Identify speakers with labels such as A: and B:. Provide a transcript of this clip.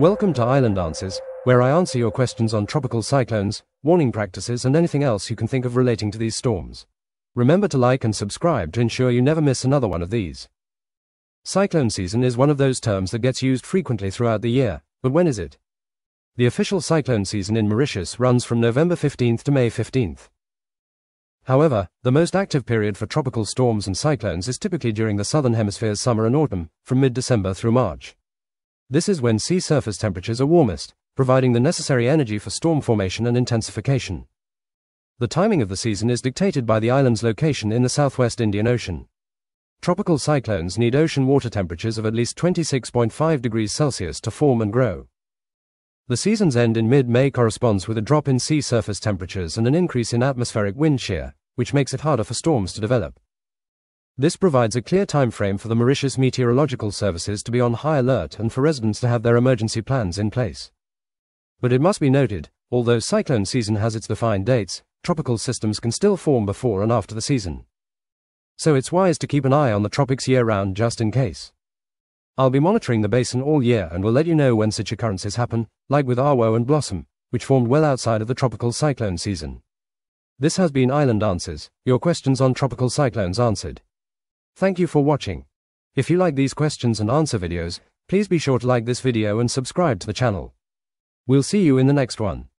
A: Welcome to Island Answers, where I answer your questions on tropical cyclones, warning practices, and anything else you can think of relating to these storms. Remember to like and subscribe to ensure you never miss another one of these. Cyclone season is one of those terms that gets used frequently throughout the year, but when is it? The official cyclone season in Mauritius runs from November 15th to May 15th. However, the most active period for tropical storms and cyclones is typically during the southern hemisphere's summer and autumn, from mid December through March. This is when sea surface temperatures are warmest, providing the necessary energy for storm formation and intensification. The timing of the season is dictated by the island's location in the southwest Indian Ocean. Tropical cyclones need ocean water temperatures of at least 26.5 degrees Celsius to form and grow. The season's end in mid May corresponds with a drop in sea surface temperatures and an increase in atmospheric wind shear, which makes it harder for storms to develop. This provides a clear time frame for the Mauritius Meteorological Services to be on high alert and for residents to have their emergency plans in place. But it must be noted, although cyclone season has its defined dates, tropical systems can still form before and after the season. So it's wise to keep an eye on the tropics year round just in case. I'll be monitoring the basin all year and will let you know when such occurrences happen, like with Awo and Blossom, which formed well outside of the tropical cyclone season. This has been Island Answers, your questions on tropical cyclones answered. Thank you for watching. If you like these questions and answer videos, please be sure to like this video and subscribe to the channel. We'll see you in the next one.